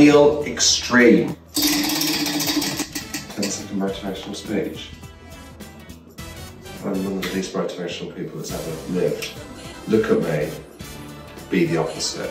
Wheel Extreme. 10 second motivational speech. I'm one of the least motivational people that's ever lived. Look at me, be the opposite.